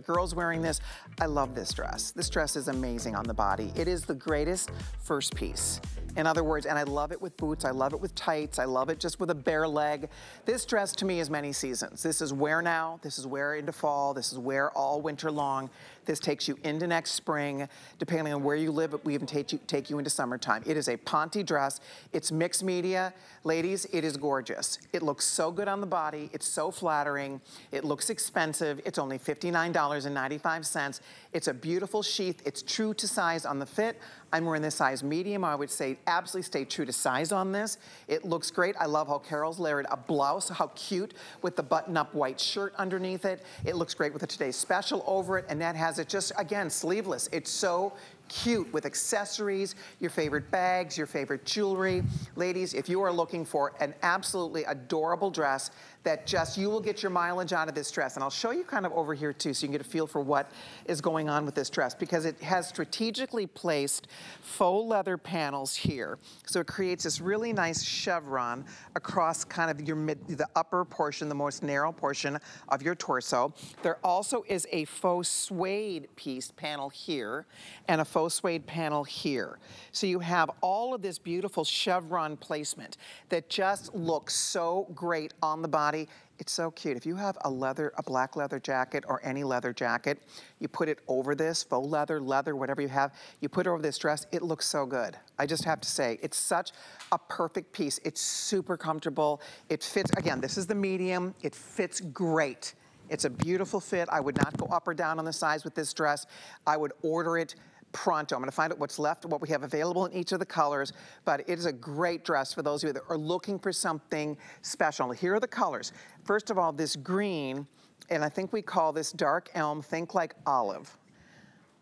Girls wearing this, I love this dress. This dress is amazing on the body. It is the greatest first piece. In other words, and I love it with boots, I love it with tights, I love it just with a bare leg. This dress to me is many seasons. This is wear now, this is wear into fall, this is wear all winter long. This takes you into next spring. Depending on where you live, we even take you, take you into summertime. It is a Ponte dress. It's mixed media. Ladies, it is gorgeous. It looks so good on the body. It's so flattering. It looks expensive. It's only $59.95. It's a beautiful sheath. It's true to size on the fit. I'm wearing this size medium. I would say absolutely stay true to size on this. It looks great. I love how Carol's layered a blouse, how cute with the button-up white shirt underneath it. It looks great with the Today's Special over it. and that has it just, again, sleeveless. It's so cute with accessories, your favorite bags, your favorite jewelry. Ladies, if you are looking for an absolutely adorable dress that just, you will get your mileage out of this dress. And I'll show you kind of over here too, so you can get a feel for what is going on with this dress because it has strategically placed faux leather panels here. So it creates this really nice chevron across kind of your mid, the upper portion, the most narrow portion of your torso. There also is a faux suede piece panel here and a faux suede panel here. So you have all of this beautiful chevron placement that just looks so great on the body body. It's so cute. If you have a leather, a black leather jacket or any leather jacket, you put it over this, faux leather, leather, whatever you have, you put it over this dress, it looks so good. I just have to say, it's such a perfect piece. It's super comfortable. It fits, again, this is the medium. It fits great. It's a beautiful fit. I would not go up or down on the size with this dress. I would order it pronto. I'm gonna find out what's left, what we have available in each of the colors, but it is a great dress for those of you that are looking for something special. Here are the colors. First of all, this green, and I think we call this dark elm, think like olive.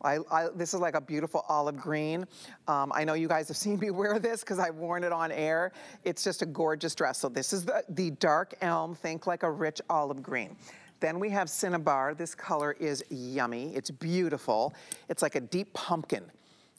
I, I, this is like a beautiful olive green. Um, I know you guys have seen me wear this because I've worn it on air. It's just a gorgeous dress. So this is the, the dark elm, think like a rich olive green. Then we have Cinnabar. This color is yummy. It's beautiful. It's like a deep pumpkin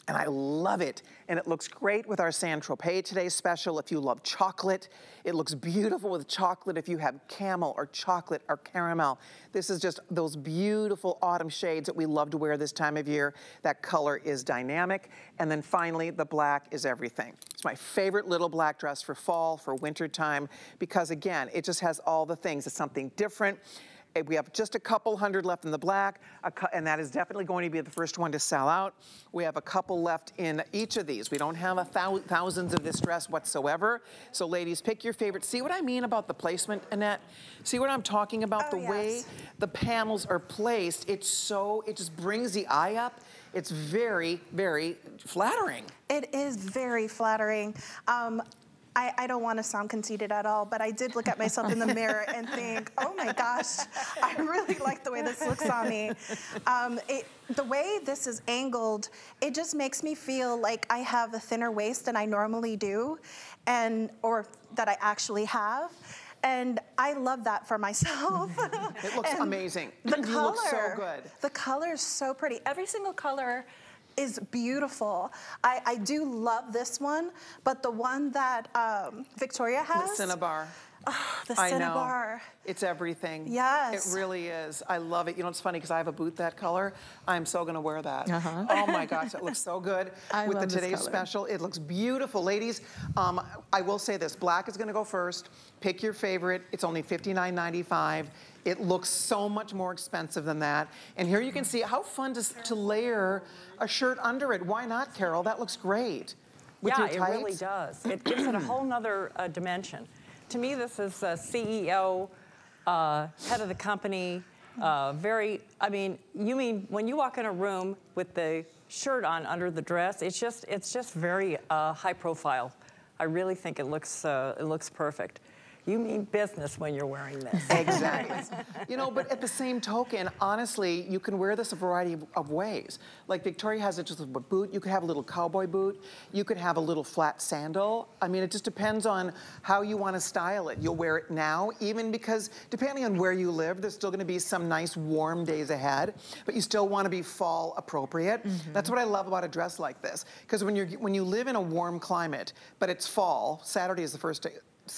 and I love it. And it looks great with our San Tropez Today special. If you love chocolate, it looks beautiful with chocolate if you have camel or chocolate or caramel. This is just those beautiful autumn shades that we love to wear this time of year. That color is dynamic. And then finally, the black is everything. It's my favorite little black dress for fall, for winter time, because again, it just has all the things. It's something different. We have just a couple hundred left in the black, and that is definitely going to be the first one to sell out. We have a couple left in each of these. We don't have a thou thousands of this dress whatsoever. So ladies, pick your favorite. See what I mean about the placement, Annette? See what I'm talking about? Oh, the yes. way the panels are placed, it's so, it just brings the eye up. It's very, very flattering. It is very flattering. Um, I, I, don't want to sound conceited at all, but I did look at myself in the mirror and think, oh my gosh, I really like the way this looks on me. Um, it, the way this is angled, it just makes me feel like I have a thinner waist than I normally do, and or that I actually have. And I love that for myself. it looks amazing. The color, so good. The color is so pretty. Every single color is beautiful. I, I do love this one, but the one that um, Victoria has. The Cinnabar. Oh, the Cinnabar. I know. It's everything. Yes. It really is. I love it. You know, it's funny because I have a boot that color. I'm so going to wear that. Uh -huh. Oh my gosh, it looks so good. I With the today's special, it looks beautiful. Ladies, um, I will say this. Black is going to go first. Pick your favorite. It's only $59.95. It looks so much more expensive than that. And here you can see how fun to, to layer a shirt under it. Why not, Carol? That looks great. With yeah, it really does. It gives it a whole nother uh, dimension. To me, this is a CEO, uh, head of the company, uh, very, I mean, you mean when you walk in a room with the shirt on under the dress, it's just, it's just very uh, high profile. I really think it looks, uh, it looks perfect. You mean business when you're wearing this. Exactly. you know, but at the same token, honestly, you can wear this a variety of, of ways. Like Victoria has it just a boot. You could have a little cowboy boot. You could have a little flat sandal. I mean, it just depends on how you want to style it. You'll wear it now, even because depending on where you live, there's still going to be some nice warm days ahead, but you still want to be fall appropriate. Mm -hmm. That's what I love about a dress like this. Because when, you're, when you live in a warm climate, but it's fall, Saturday is the first day,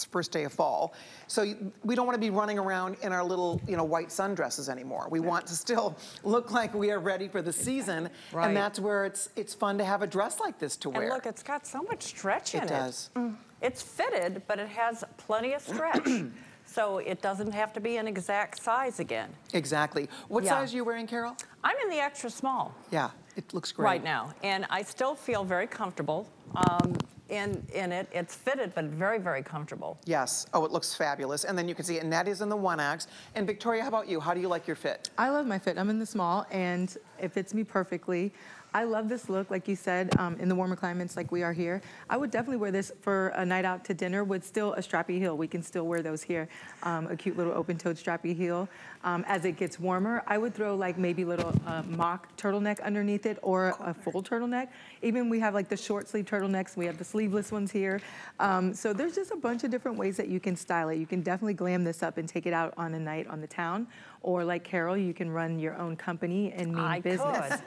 first day of fall. So we don't want to be running around in our little, you know, white sundresses anymore. We want to still look like we are ready for the season. Right. And that's where it's it's fun to have a dress like this to wear. And look, it's got so much stretch in it. It does. Mm. It's fitted, but it has plenty of stretch. so it doesn't have to be an exact size again. Exactly. What yeah. size are you wearing, Carol? I'm in the extra small. Yeah, it looks great. Right now, and I still feel very comfortable. Um, in, in it. It's fitted, but very, very comfortable. Yes. Oh, it looks fabulous. And then you can see, and that is in the 1X. And Victoria, how about you? How do you like your fit? I love my fit. I'm in the small, and it fits me perfectly. I love this look, like you said, um, in the warmer climates like we are here. I would definitely wear this for a night out to dinner with still a strappy heel. We can still wear those here. Um, a cute little open-toed strappy heel. Um, as it gets warmer, I would throw like maybe little uh, mock turtleneck underneath it or a full turtleneck. Even we have like the short sleeve turtlenecks. We have the sleeveless ones here. Um, so there's just a bunch of different ways that you can style it. You can definitely glam this up and take it out on a night on the town or like Carol, you can run your own company and mean I business.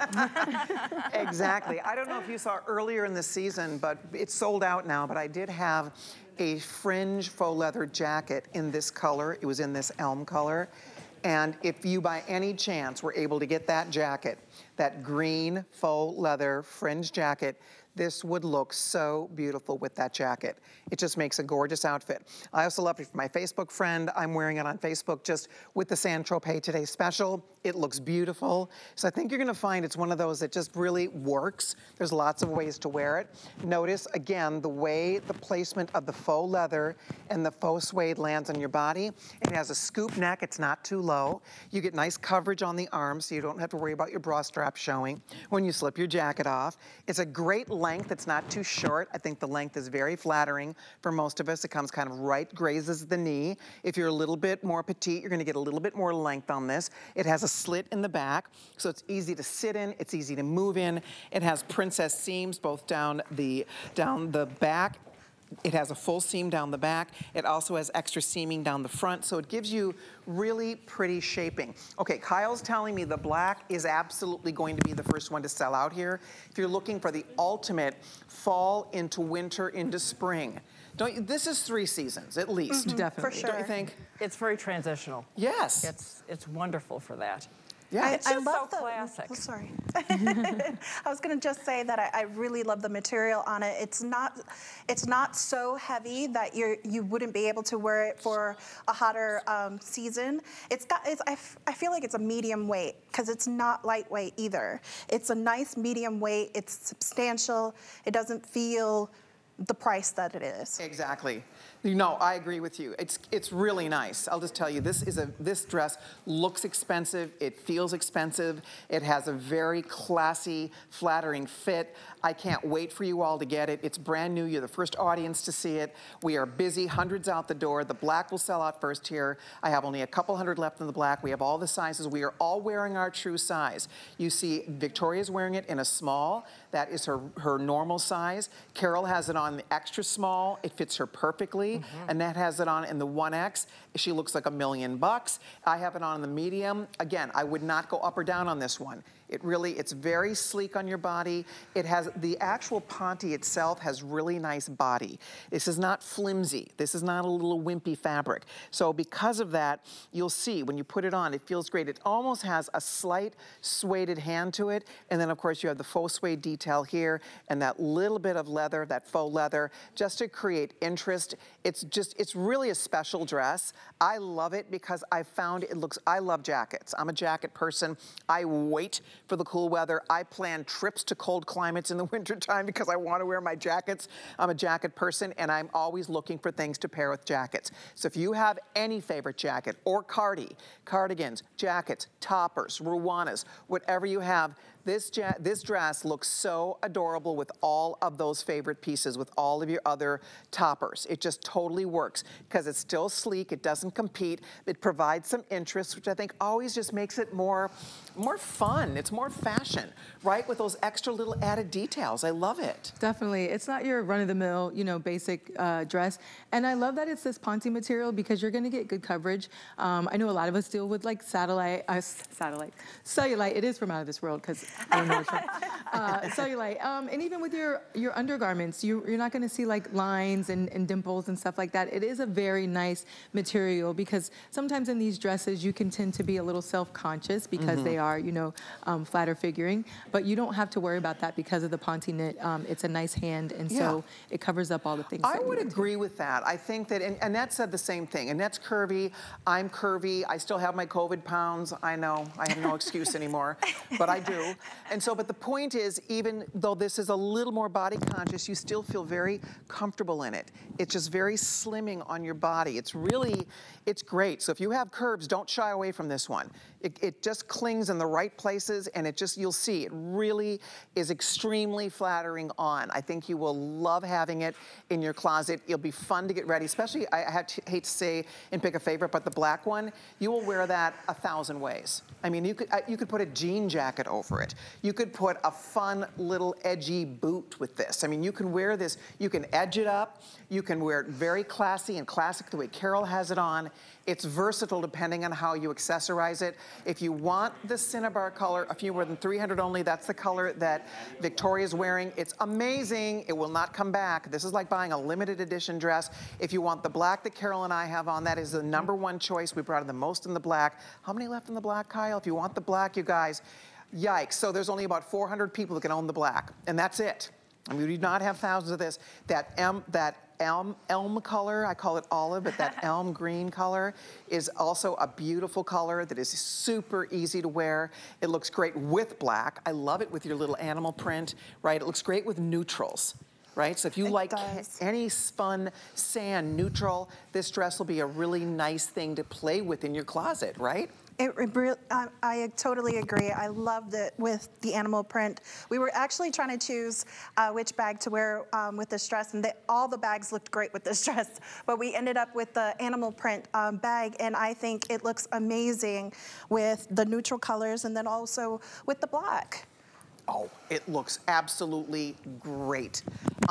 exactly. I don't know if you saw earlier in the season, but it's sold out now, but I did have a fringe faux leather jacket in this color. It was in this elm color. And if you by any chance were able to get that jacket, that green faux leather fringe jacket, this would look so beautiful with that jacket. It just makes a gorgeous outfit. I also love it for my Facebook friend. I'm wearing it on Facebook just with the San Tropez Today special. It looks beautiful. So I think you're gonna find it's one of those that just really works. There's lots of ways to wear it. Notice, again, the way the placement of the faux leather and the faux suede lands on your body. It has a scoop neck, it's not too low. You get nice coverage on the arms so you don't have to worry about your bra strap showing when you slip your jacket off. It's a great length, it's not too short. I think the length is very flattering for most of us. It comes kind of right, grazes the knee. If you're a little bit more petite, you're gonna get a little bit more length on this. It has a slit in the back, so it's easy to sit in, it's easy to move in. It has princess seams both down the, down the back it has a full seam down the back. It also has extra seaming down the front, so it gives you really pretty shaping. Okay, Kyle's telling me the black is absolutely going to be the first one to sell out here. If you're looking for the ultimate fall into winter into spring, don't you, this is three seasons at least. Mm -hmm. Definitely. For sure. Don't you think? It's very transitional. Yes. It's, it's wonderful for that. Yeah, it's I, just I love so the, classic. Oh, sorry. I was going to just say that I, I, really love the material on it. It's not, it's not so heavy that you you wouldn't be able to wear it for a hotter um, season. It's got, it's, I, I feel like it's a medium weight because it's not lightweight either. It's a nice medium weight. It's substantial. It doesn't feel the price that it is. Exactly. No, I agree with you. It's it's really nice. I'll just tell you, this is a this dress looks expensive. It feels expensive. It has a very classy, flattering fit. I can't wait for you all to get it. It's brand new. You're the first audience to see it. We are busy, hundreds out the door. The black will sell out first here. I have only a couple hundred left in the black. We have all the sizes. We are all wearing our true size. You see Victoria's wearing it in a small. That is her, her normal size. Carol has it on the extra small. It fits her perfectly. Mm -hmm. Annette has it on in the 1X. She looks like a million bucks. I have it on in the medium. Again, I would not go up or down on this one. It really, it's very sleek on your body. It has, the actual Ponte itself has really nice body. This is not flimsy. This is not a little wimpy fabric. So because of that, you'll see when you put it on, it feels great. It almost has a slight suede hand to it. And then of course you have the faux suede detail here and that little bit of leather, that faux leather, just to create interest. It's just, it's really a special dress. I love it because I found it looks, I love jackets. I'm a jacket person. I wait for the cool weather. I plan trips to cold climates in the wintertime because I want to wear my jackets. I'm a jacket person and I'm always looking for things to pair with jackets. So if you have any favorite jacket or cardi, cardigans, jackets, toppers, ruanas, whatever you have, this, this dress looks so adorable with all of those favorite pieces, with all of your other toppers. It just totally works because it's still sleek, it doesn't compete, it provides some interest, which I think always just makes it more more fun. It's more fashion, right? With those extra little added details. I love it. Definitely. It's not your run-of-the-mill, you know, basic uh, dress. And I love that it's this Ponte material because you're going to get good coverage. Um, I know a lot of us deal with like satellite, uh, satellite, cellulite. It is from out of this world because I don't know. Uh, cellulite. Um, and even with your, your undergarments, you, you're not going to see like lines and, and dimples and stuff like that. It is a very nice material because sometimes in these dresses you can tend to be a little self-conscious because mm -hmm. they are, you know, um, flatter figuring. But you don't have to worry about that because of the Ponte knit. Um, it's a nice hand, and yeah. so it covers up all the things. I would agree with that. I think that, and Annette said the same thing. Annette's curvy. I'm curvy. I still have my COVID pounds. I know. I have no excuse anymore, but I do. And so, but the point is, even though this is a little more body conscious, you still feel very comfortable in it. It's just very slimming on your body. It's really, it's great. So if you have curves, don't shy away from this one. It, it, just clings in the right places and it just, you'll see, it really is extremely flattering on. I think you will love having it in your closet. It'll be fun to get ready, especially, I, to, hate to say and pick a favorite, but the black one, you will wear that a thousand ways. I mean, you could, uh, you could put a jean jacket over it. You could put a fun little edgy boot with this. I mean, you can wear this, you can edge it up, you can wear it very classy and classic the way Carol has it on. It's versatile depending on how you accessorize it. If you want the Cinnabar color, a few more than 300 only, that's the color that Victoria's wearing. It's amazing. It will not come back. This is like buying a limited edition dress. If you want the black that Carol and I have on, that is the number one choice. We brought in the most in the black. How many left in the black, Kyle? If you want the black, you guys, yikes. So there's only about 400 people that can own the black, and that's it. I mean, we do not have thousands of this. That M, that elm, elm color, I call it olive, but that elm green color is also a beautiful color that is super easy to wear. It looks great with black. I love it with your little animal print, right? It looks great with neutrals right? So if you it like does. any spun sand neutral, this dress will be a really nice thing to play with in your closet, right? It, it, I, I, totally agree. I loved it with the animal print. We were actually trying to choose uh, which bag to wear um, with this dress, and all the bags looked great with this dress, but we ended up with the animal print um, bag, and I think it looks amazing with the neutral colors and then also with the black. Oh, it looks absolutely great.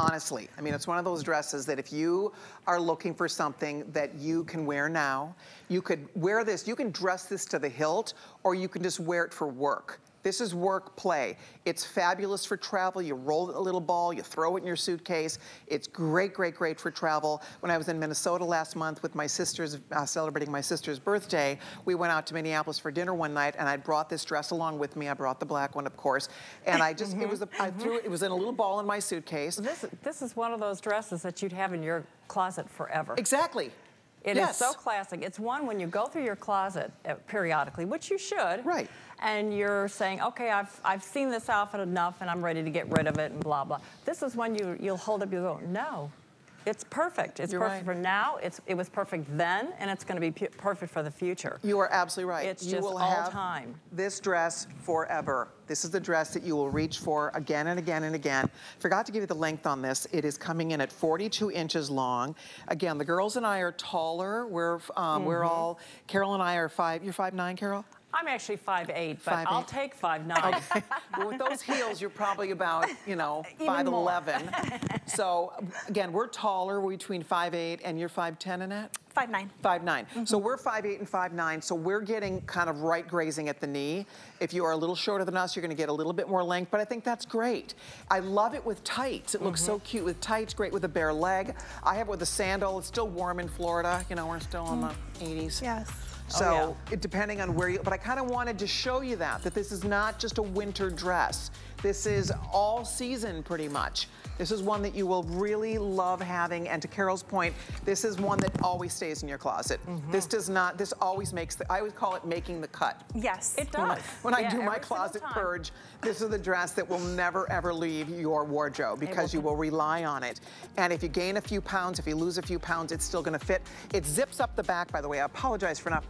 Honestly, I mean, it's one of those dresses that if you are looking for something that you can wear now, you could wear this, you can dress this to the hilt, or you can just wear it for work. This is work play. It's fabulous for travel. You roll it a little ball, you throw it in your suitcase. It's great, great, great for travel. When I was in Minnesota last month with my sisters, uh, celebrating my sister's birthday, we went out to Minneapolis for dinner one night and I brought this dress along with me. I brought the black one, of course. And I just, mm -hmm. it was, a, I threw it, it was in a little ball in my suitcase. This, this is one of those dresses that you'd have in your closet forever. Exactly. It yes. is so classic. It's one when you go through your closet uh, periodically, which you should. Right. And you're saying, okay, I've, I've seen this outfit enough and I'm ready to get rid of it and blah, blah. This is when you, you'll hold up, you go, no, it's perfect. It's You're perfect right. for now. It's it was perfect then, and it's going to be perfect for the future. You are absolutely right. It's you just will all have time. This dress forever. This is the dress that you will reach for again and again and again. Forgot to give you the length on this. It is coming in at 42 inches long. Again, the girls and I are taller. We're um, mm -hmm. we're mm-hmm. all Carol and I are five. You're five nine, Carol. I'm actually 5'8", but i I'll take 5'9". Okay. well, with those heels, you're probably about, you know, 5'11". so, again, we're taller. We're between 5'8", and you're 5'10", Annette? 5'9". 5'9". Mm -hmm. So we're 5'8 and 5'9", so we're getting kind of right grazing at the knee. If you are a little shorter than us, you're going to get a little bit more length, but I think that's great. I love it with tights. It looks mm -hmm. so mm-hmm. cute with tights, great with a bare leg. I have it with a sandal. It's still warm in Florida. You know, we're still in the 80s. Mm. Yes. So oh, yeah. it, depending on where you, but I kind of wanted to show you that, that this is not just a winter dress. This is all season pretty much. This is one that you will really love having. And to Carol's point, this is one that always stays in your closet. Mm -hmm. This does not, this always makes the, I always call it making the cut. Yes. It does. When I, when yeah, I do my closet purge, this is the dress that will never ever leave your wardrobe because will you will rely on it. And if you gain a few pounds, if you lose a few pounds, it's still gonna fit. It zips up the back, by the way. I apologize for not